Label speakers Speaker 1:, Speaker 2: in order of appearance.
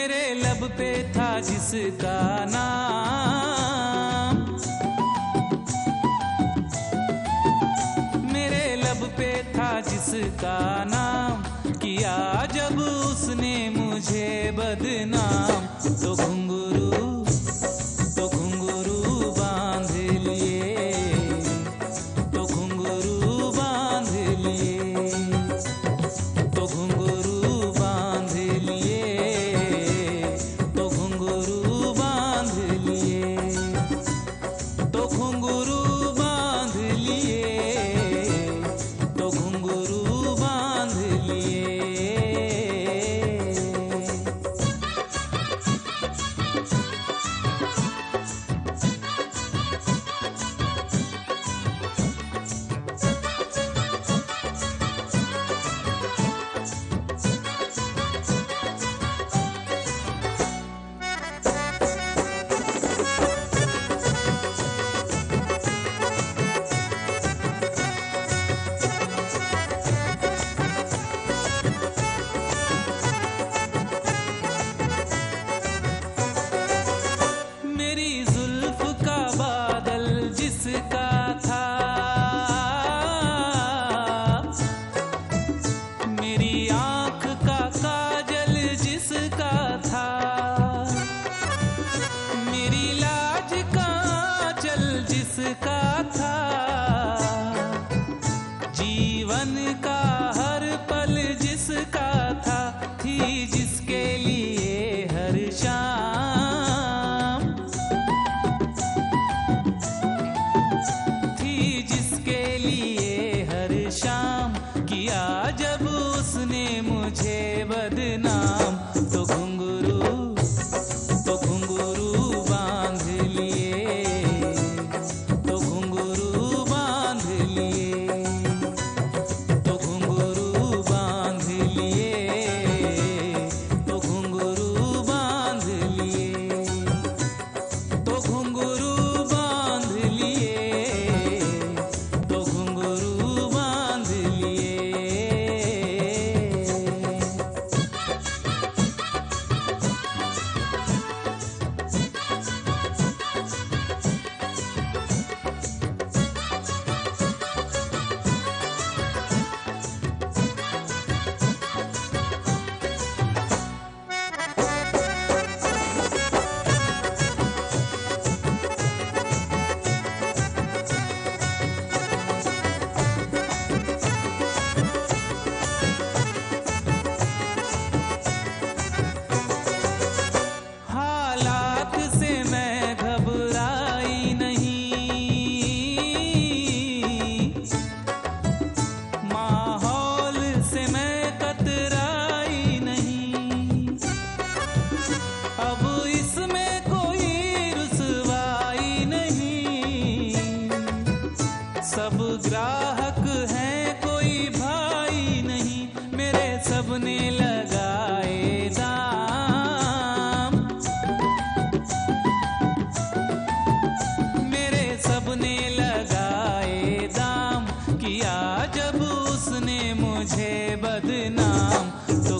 Speaker 1: मेरे लब पे था जिसका नाम। मेरे लब पे था जिसका नाम। किया जब उसने मुझे बदनाम तो घुंगरू तो घूम ग्राहक है, कोई भाई नहीं। मेरे सबने लगाए दाम। मेरे सबने लगाए दाम। किया जब उसने मुझे बदनाम तो